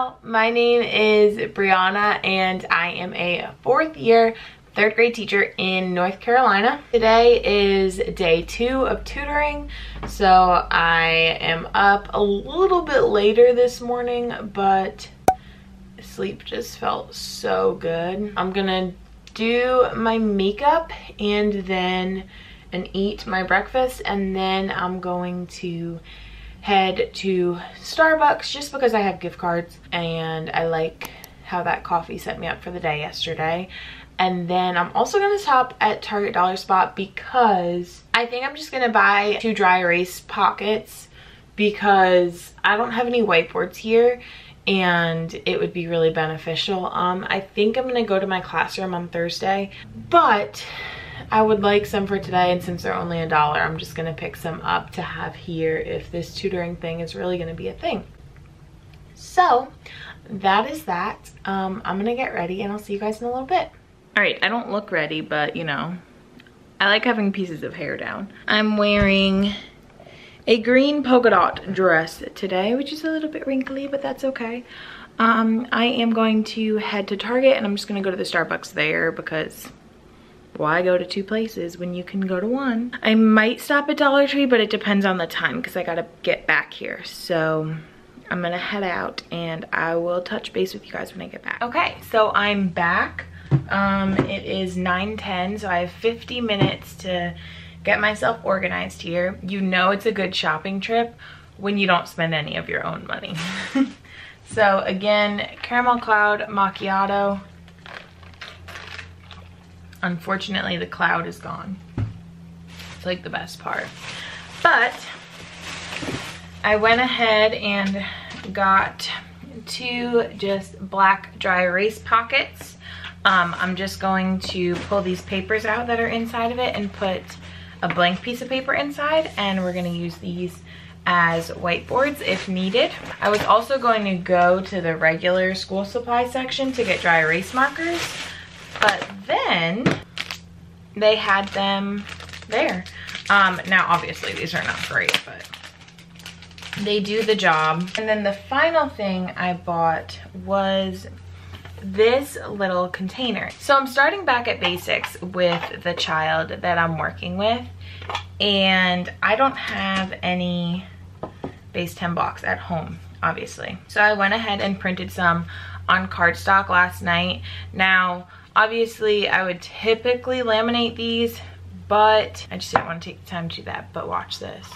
y'all, my name is Brianna and I am a fourth year third grade teacher in North Carolina. Today is day two of tutoring, so I am up a little bit later this morning, but sleep just felt so good. I'm gonna do my makeup and then and eat my breakfast and then I'm going to head to Starbucks just because I have gift cards and I like how that coffee set me up for the day yesterday. And then I'm also going to stop at Target Dollar Spot because I think I'm just going to buy two dry erase pockets because I don't have any whiteboards here and it would be really beneficial. Um, I think I'm going to go to my classroom on Thursday, but I would like some for today and since they're only a dollar, I'm just gonna pick some up to have here if this tutoring thing is really gonna be a thing. So that is that. Um, I'm gonna get ready and I'll see you guys in a little bit. All right, I don't look ready, but you know, I like having pieces of hair down. I'm wearing a green polka dot dress today, which is a little bit wrinkly, but that's okay. Um, I am going to head to Target and I'm just gonna go to the Starbucks there because why go to two places when you can go to one? I might stop at Dollar Tree, but it depends on the time because I gotta get back here. So I'm gonna head out and I will touch base with you guys when I get back. Okay, so I'm back. Um, it is 9.10, so I have 50 minutes to get myself organized here. You know it's a good shopping trip when you don't spend any of your own money. so again, caramel cloud macchiato Unfortunately, the cloud is gone. It's like the best part. But I went ahead and got two just black dry erase pockets. Um, I'm just going to pull these papers out that are inside of it and put a blank piece of paper inside and we're gonna use these as whiteboards if needed. I was also going to go to the regular school supply section to get dry erase markers but then they had them there. Um, now, obviously, these are not great, but they do the job. And then the final thing I bought was this little container. So I'm starting back at basics with the child that I'm working with. And I don't have any base 10 blocks at home, obviously. So I went ahead and printed some on cardstock last night. Now, Obviously, I would typically laminate these, but I just didn't want to take the time to do that. But watch this.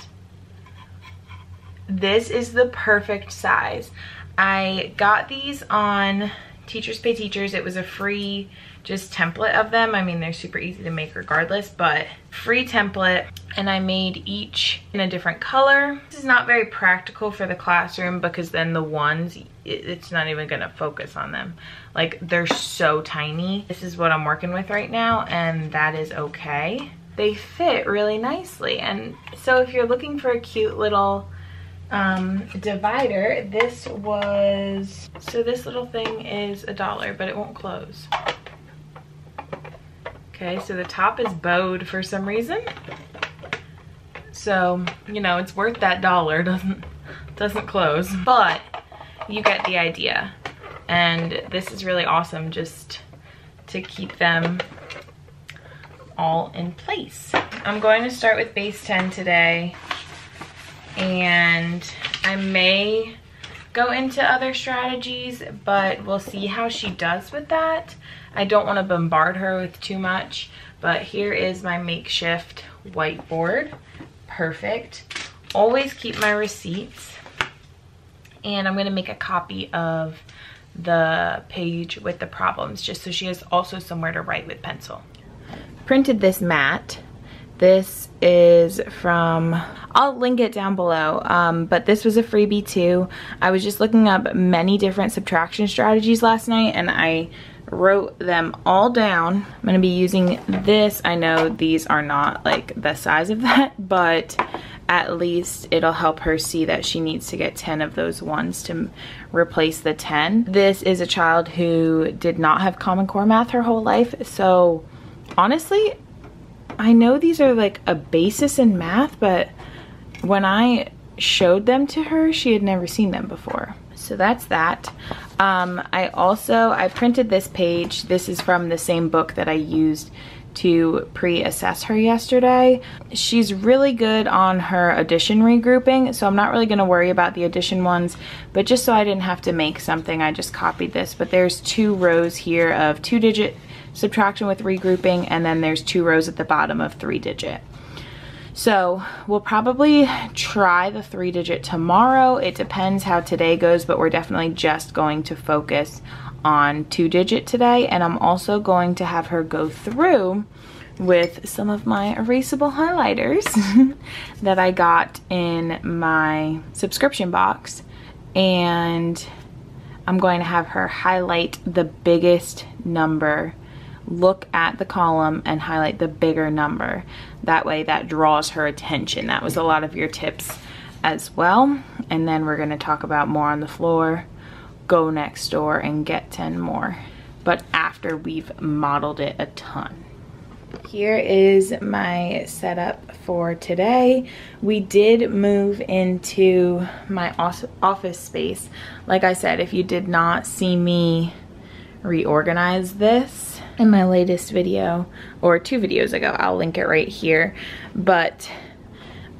This is the perfect size. I got these on Teachers Pay Teachers. It was a free just template of them. I mean, they're super easy to make regardless, but free template. And I made each in a different color. This is not very practical for the classroom because then the ones, it's not even gonna focus on them. Like they're so tiny. This is what I'm working with right now and that is okay. They fit really nicely. And so if you're looking for a cute little um, divider, this was, so this little thing is a dollar, but it won't close. Okay, so the top is bowed for some reason. So, you know, it's worth that dollar, doesn't, doesn't close, but you get the idea. And this is really awesome just to keep them all in place. I'm going to start with base 10 today and I may go into other strategies, but we'll see how she does with that. I don't want to bombard her with too much, but here is my makeshift whiteboard. Perfect. Always keep my receipts. And I'm going to make a copy of the page with the problems just so she has also somewhere to write with pencil. Printed this mat. This is from, I'll link it down below, um, but this was a freebie too. I was just looking up many different subtraction strategies last night and I wrote them all down. I'm gonna be using this. I know these are not like the size of that, but at least it'll help her see that she needs to get 10 of those ones to replace the 10. This is a child who did not have Common Core math her whole life. So honestly, I know these are like a basis in math, but when I showed them to her, she had never seen them before. so that's that. Um, I also, I printed this page. This is from the same book that I used to pre-assess her yesterday. She's really good on her addition regrouping, so I'm not really gonna worry about the addition ones, but just so I didn't have to make something, I just copied this. But there's two rows here of two digit subtraction with regrouping, and then there's two rows at the bottom of three digit. So we'll probably try the three digit tomorrow. It depends how today goes, but we're definitely just going to focus on two digit today. And I'm also going to have her go through with some of my erasable highlighters that I got in my subscription box. And I'm going to have her highlight the biggest number look at the column and highlight the bigger number. That way that draws her attention. That was a lot of your tips as well. And then we're gonna talk about more on the floor, go next door and get 10 more. But after we've modeled it a ton. Here is my setup for today. We did move into my office space. Like I said, if you did not see me reorganize this, in my latest video or two videos ago. I'll link it right here. But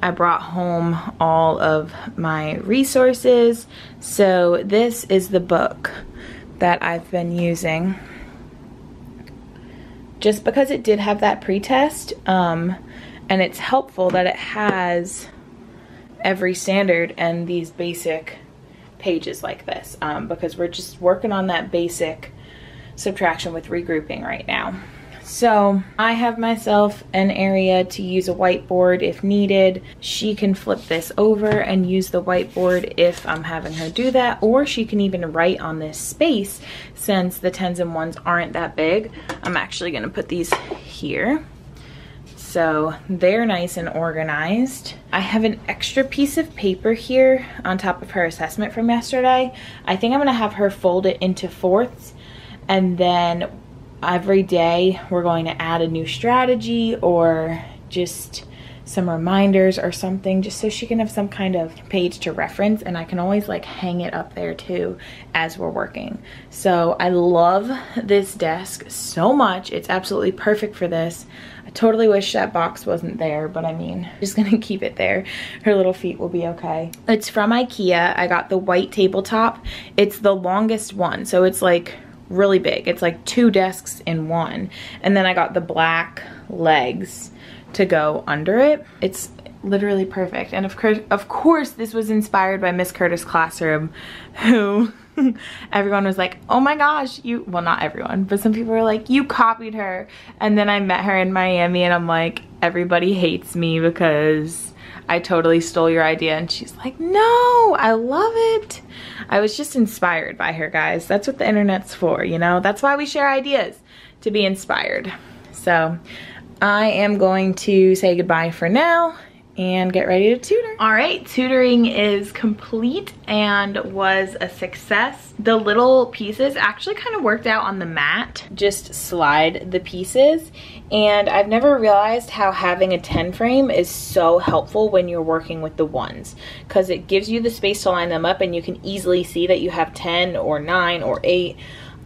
I brought home all of my resources. So this is the book that I've been using. Just because it did have that pretest, um, and it's helpful that it has every standard and these basic pages like this um, because we're just working on that basic subtraction with regrouping right now. So I have myself an area to use a whiteboard if needed. She can flip this over and use the whiteboard if I'm having her do that, or she can even write on this space since the tens and ones aren't that big. I'm actually gonna put these here. So they're nice and organized. I have an extra piece of paper here on top of her assessment from yesterday. I think I'm gonna have her fold it into fourths and then every day we're going to add a new strategy or just some reminders or something just so she can have some kind of page to reference and I can always like hang it up there too as we're working. So I love this desk so much. It's absolutely perfect for this. I totally wish that box wasn't there, but I mean, just gonna keep it there. Her little feet will be okay. It's from Ikea. I got the white tabletop. It's the longest one, so it's like really big. It's like two desks in one. And then I got the black legs to go under it. It's literally perfect. And of course, of course this was inspired by Miss Curtis Classroom, who everyone was like, oh my gosh, you, well not everyone, but some people were like, you copied her. And then I met her in Miami and I'm like, everybody hates me because I totally stole your idea. And she's like, no, I love it. I was just inspired by her, guys. That's what the internet's for, you know? That's why we share ideas, to be inspired. So I am going to say goodbye for now and get ready to tutor. All right, tutoring is complete and was a success. The little pieces actually kind of worked out on the mat. Just slide the pieces and I've never realized how having a 10 frame is so helpful when you're working with the ones because it gives you the space to line them up and you can easily see that you have 10 or 9 or 8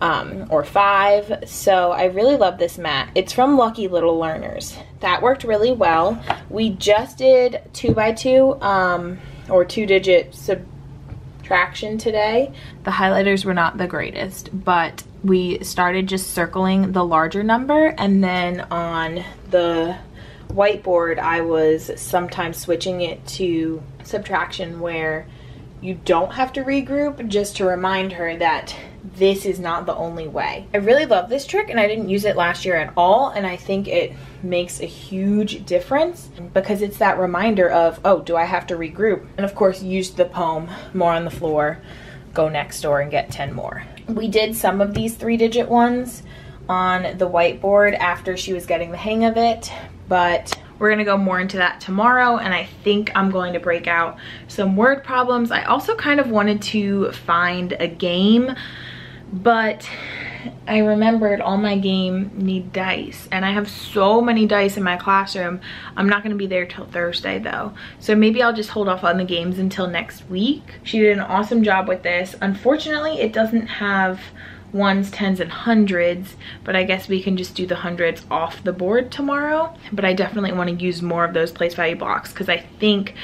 um, or five. So I really love this mat. It's from Lucky Little Learners. That worked really well. We just did two by two um, or two digit subtraction today. The highlighters were not the greatest, but we started just circling the larger number and then on the whiteboard I was sometimes switching it to subtraction where you don't have to regroup just to remind her that this is not the only way. I really love this trick and I didn't use it last year at all and I think it makes a huge difference because it's that reminder of, oh, do I have to regroup? And of course, use the poem more on the floor, go next door and get 10 more. We did some of these three digit ones on the whiteboard after she was getting the hang of it, but we're gonna go more into that tomorrow and I think I'm going to break out some word problems. I also kind of wanted to find a game, but I remembered all my game need dice and I have so many dice in my classroom. I'm not gonna be there till Thursday though. So maybe I'll just hold off on the games until next week. She did an awesome job with this. Unfortunately, it doesn't have ones, tens, and hundreds, but I guess we can just do the hundreds off the board tomorrow. But I definitely want to use more of those place value blocks because I think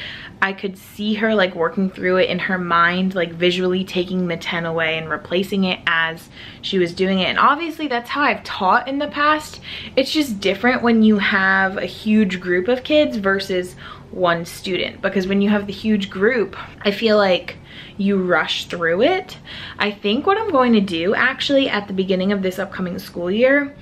I could see her like working through it in her mind, like visually taking the 10 away and replacing it as she was doing it. And obviously that's how I've taught in the past. It's just different when you have a huge group of kids versus one student because when you have the huge group, I feel like you rush through it. I think what I'm going to do actually at the beginning of this upcoming school year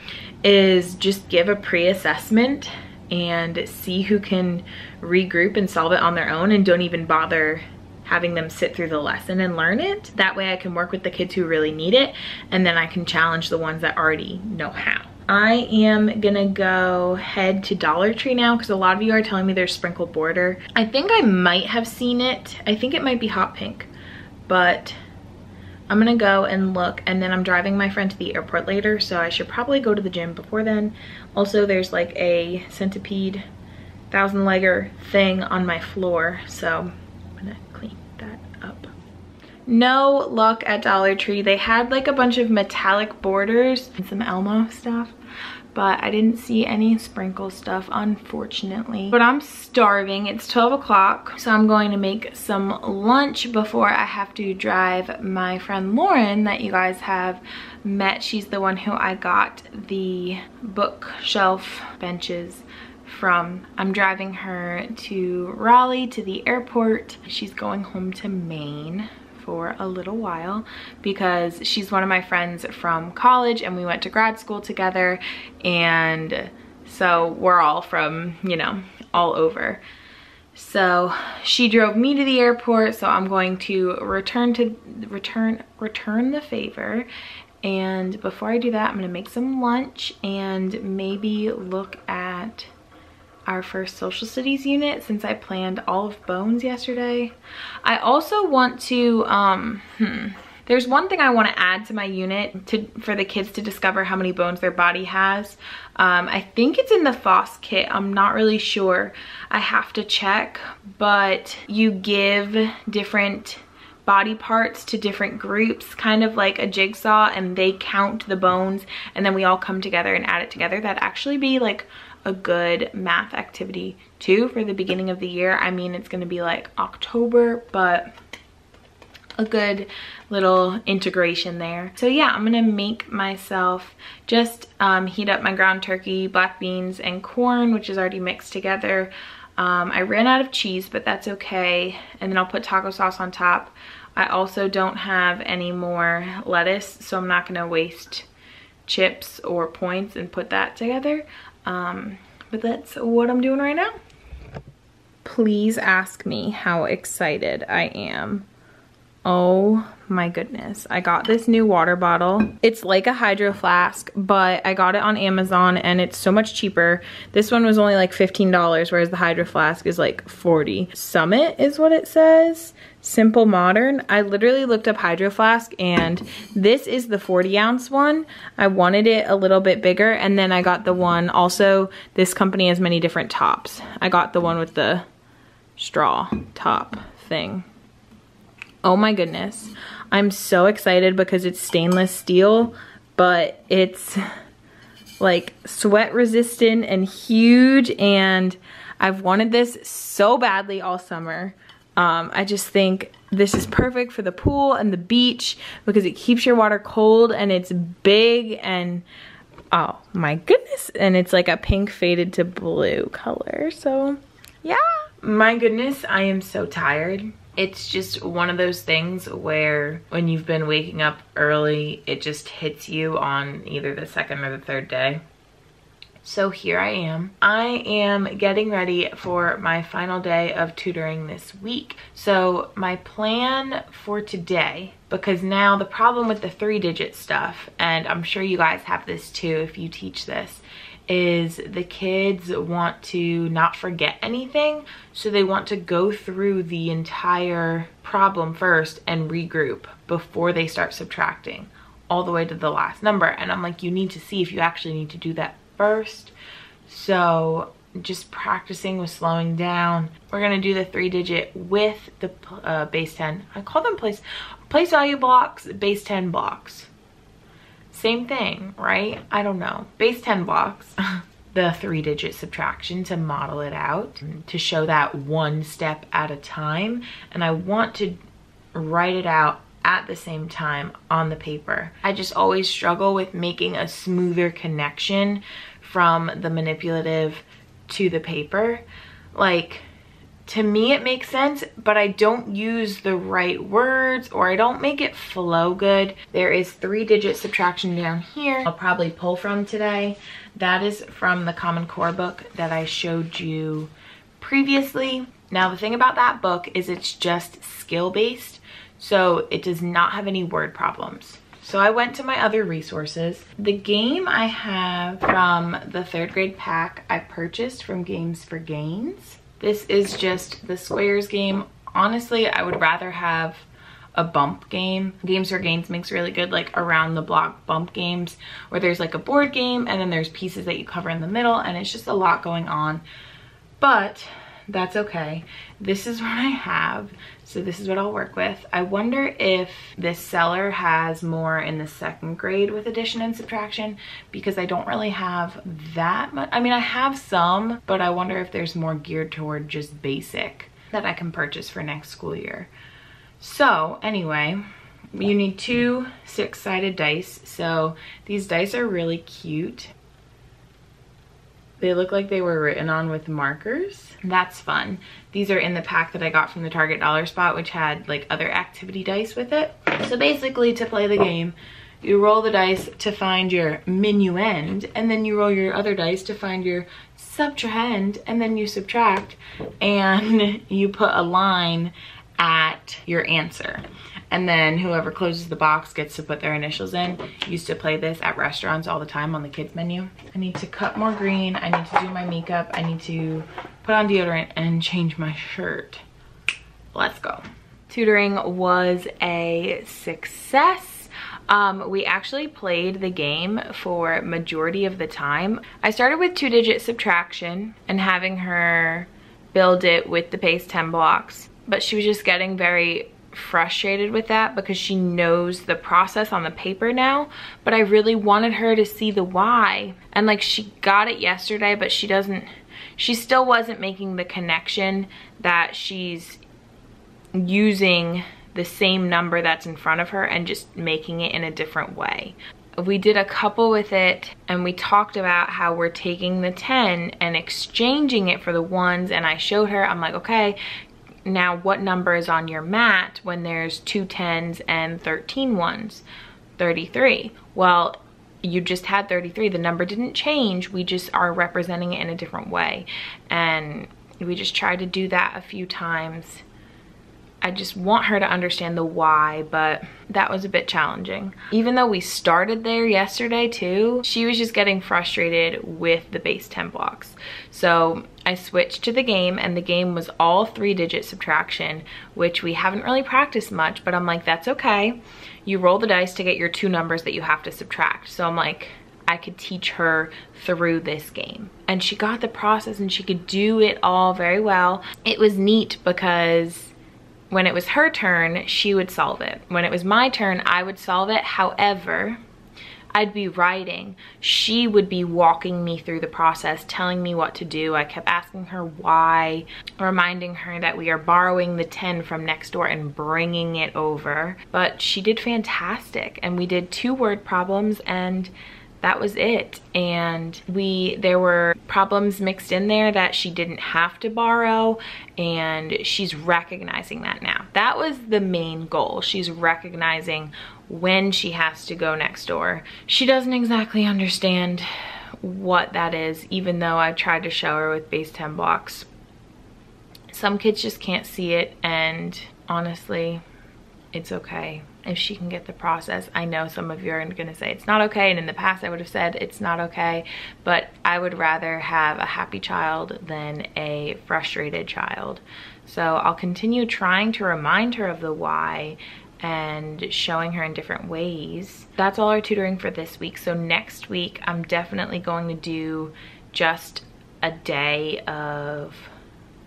is just give a pre-assessment and see who can regroup and solve it on their own and don't even bother having them sit through the lesson and learn it. That way I can work with the kids who really need it and then I can challenge the ones that already know how. I am gonna go head to Dollar Tree now because a lot of you are telling me there's sprinkled border. I think I might have seen it. I think it might be hot pink, but I'm gonna go and look and then I'm driving my friend to the airport later so I should probably go to the gym before then. Also there's like a centipede thousand legger thing on my floor so I'm gonna clean. No luck at Dollar Tree. They had like a bunch of metallic borders and some Elmo stuff but I didn't see any sprinkle stuff, unfortunately. But I'm starving. It's 12 o'clock, so I'm going to make some lunch before I have to drive my friend Lauren that you guys have met. She's the one who I got the bookshelf benches from. I'm driving her to Raleigh to the airport. She's going home to Maine for a little while because she's one of my friends from college and we went to grad school together and so we're all from, you know, all over. So she drove me to the airport, so I'm going to return to return return the favor. And before I do that, I'm gonna make some lunch and maybe look at our first social studies unit since I planned all of bones yesterday. I also want to, um, hmm, there's one thing I want to add to my unit to for the kids to discover how many bones their body has. Um, I think it's in the FOSS kit. I'm not really sure. I have to check, but you give different body parts to different groups, kind of like a jigsaw, and they count the bones, and then we all come together and add it together. That'd actually be like a good math activity too for the beginning of the year. I mean, it's gonna be like October, but a good little integration there. So yeah, I'm gonna make myself just um, heat up my ground turkey, black beans, and corn, which is already mixed together. Um, I ran out of cheese, but that's okay. And then I'll put taco sauce on top. I also don't have any more lettuce, so I'm not gonna waste chips or points and put that together. Um, but that's what I'm doing right now. Please ask me how excited I am. Oh my goodness. I got this new water bottle. It's like a hydro flask, but I got it on Amazon and it's so much cheaper. This one was only like $15, whereas the hydro flask is like 40. Summit is what it says. Simple Modern. I literally looked up Hydro Flask and this is the 40 ounce one. I wanted it a little bit bigger and then I got the one, also this company has many different tops. I got the one with the straw top thing. Oh my goodness. I'm so excited because it's stainless steel, but it's like sweat resistant and huge and I've wanted this so badly all summer. Um, I just think this is perfect for the pool and the beach because it keeps your water cold and it's big and oh my goodness. And it's like a pink faded to blue color. So yeah, my goodness, I am so tired. It's just one of those things where when you've been waking up early, it just hits you on either the second or the third day. So here I am. I am getting ready for my final day of tutoring this week. So my plan for today, because now the problem with the three digit stuff, and I'm sure you guys have this too if you teach this, is the kids want to not forget anything. So they want to go through the entire problem first and regroup before they start subtracting all the way to the last number. And I'm like, you need to see if you actually need to do that first. So just practicing with slowing down. We're gonna do the three digit with the uh, base 10. I call them place, place value blocks, base 10 blocks. Same thing, right? I don't know. Base 10 blocks. the three digit subtraction to model it out to show that one step at a time. And I want to write it out at the same time on the paper. I just always struggle with making a smoother connection from the manipulative to the paper. Like, to me it makes sense, but I don't use the right words or I don't make it flow good. There is three digit subtraction down here. I'll probably pull from today. That is from the Common Core book that I showed you previously. Now the thing about that book is it's just skill based, so it does not have any word problems. So I went to my other resources. The game I have from the third grade pack I purchased from Games for Gains. This is just the squares game. Honestly, I would rather have a bump game. Games for Gains makes really good like around the block bump games where there's like a board game and then there's pieces that you cover in the middle and it's just a lot going on. But that's okay. This is what I have. So this is what I'll work with. I wonder if this seller has more in the second grade with addition and subtraction because I don't really have that much. I mean, I have some, but I wonder if there's more geared toward just basic that I can purchase for next school year. So anyway, you need two six-sided dice. So these dice are really cute. They look like they were written on with markers. That's fun. These are in the pack that I got from the Target Dollar Spot, which had like other activity dice with it. So basically to play the oh. game, you roll the dice to find your minuend, and then you roll your other dice to find your subtrahend, and then you subtract, and you put a line at your answer and then whoever closes the box gets to put their initials in. Used to play this at restaurants all the time on the kids menu. I need to cut more green. I need to do my makeup. I need to put on deodorant and change my shirt. Let's go. Tutoring was a success. Um, we actually played the game for majority of the time. I started with two digit subtraction and having her build it with the base 10 blocks, but she was just getting very frustrated with that because she knows the process on the paper now but I really wanted her to see the why and like she got it yesterday but she doesn't she still wasn't making the connection that she's using the same number that's in front of her and just making it in a different way. We did a couple with it and we talked about how we're taking the 10 and exchanging it for the ones and I showed her, I'm like, okay, now what number is on your mat when there's two tens and 13 ones? 33. Well, you just had 33. The number didn't change. We just are representing it in a different way. And we just tried to do that a few times I just want her to understand the why, but that was a bit challenging. Even though we started there yesterday too, she was just getting frustrated with the base 10 blocks. So I switched to the game and the game was all three digit subtraction, which we haven't really practiced much, but I'm like, that's okay. You roll the dice to get your two numbers that you have to subtract. So I'm like, I could teach her through this game. And she got the process and she could do it all very well. It was neat because when it was her turn, she would solve it. When it was my turn, I would solve it. However, I'd be writing. She would be walking me through the process, telling me what to do. I kept asking her why, reminding her that we are borrowing the 10 from next door and bringing it over. But she did fantastic. And we did two word problems and that was it. And we, there were problems mixed in there that she didn't have to borrow and she's recognizing that now. That was the main goal. She's recognizing when she has to go next door. She doesn't exactly understand what that is, even though I tried to show her with base 10 blocks. Some kids just can't see it and honestly, it's okay if she can get the process. I know some of you are gonna say it's not okay, and in the past I would have said it's not okay, but I would rather have a happy child than a frustrated child. So I'll continue trying to remind her of the why and showing her in different ways. That's all our tutoring for this week. So next week, I'm definitely going to do just a day of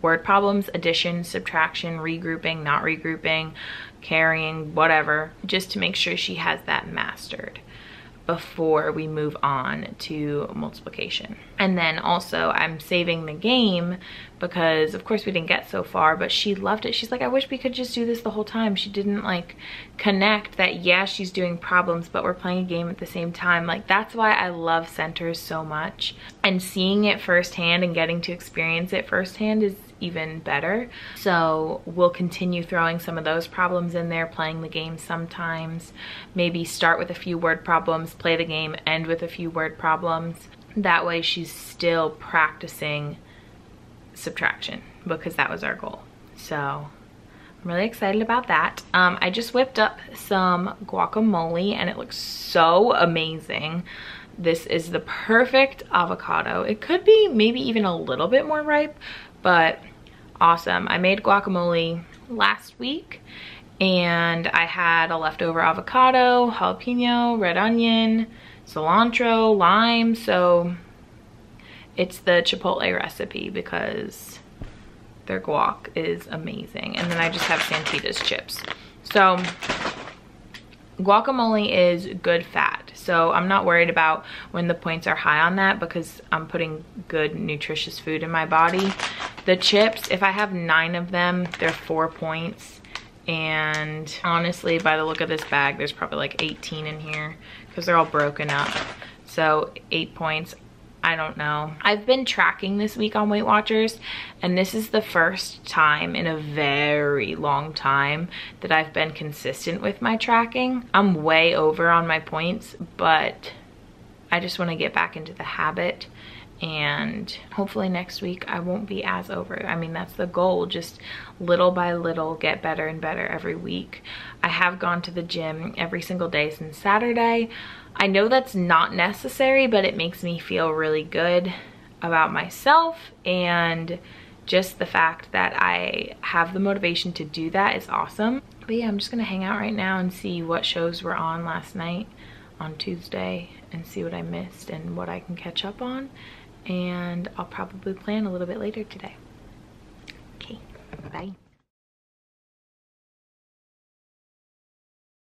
word problems, addition, subtraction, regrouping, not regrouping, carrying, whatever, just to make sure she has that mastered before we move on to multiplication. And then also I'm saving the game because of course we didn't get so far, but she loved it. She's like, I wish we could just do this the whole time. She didn't like connect that, yeah, she's doing problems, but we're playing a game at the same time. Like that's why I love centers so much. And seeing it firsthand and getting to experience it firsthand is even better. So we'll continue throwing some of those problems in there, playing the game sometimes. Maybe start with a few word problems, play the game, end with a few word problems. That way she's still practicing subtraction because that was our goal. So I'm really excited about that. Um, I just whipped up some guacamole and it looks so amazing. This is the perfect avocado. It could be maybe even a little bit more ripe, but awesome. I made guacamole last week and I had a leftover avocado, jalapeno, red onion, cilantro, lime. So it's the Chipotle recipe because their guac is amazing. And then I just have Santitas chips. So guacamole is good fat so i'm not worried about when the points are high on that because i'm putting good nutritious food in my body the chips if i have nine of them they're four points and honestly by the look of this bag there's probably like 18 in here because they're all broken up so eight points I don't know. I've been tracking this week on Weight Watchers and this is the first time in a very long time that I've been consistent with my tracking. I'm way over on my points, but I just want to get back into the habit and hopefully next week I won't be as over. I mean, that's the goal, just little by little get better and better every week. I have gone to the gym every single day since Saturday. I know that's not necessary, but it makes me feel really good about myself and just the fact that I have the motivation to do that is awesome. But yeah, I'm just gonna hang out right now and see what shows were on last night on Tuesday and see what I missed and what I can catch up on. And I'll probably plan a little bit later today. Okay, bye.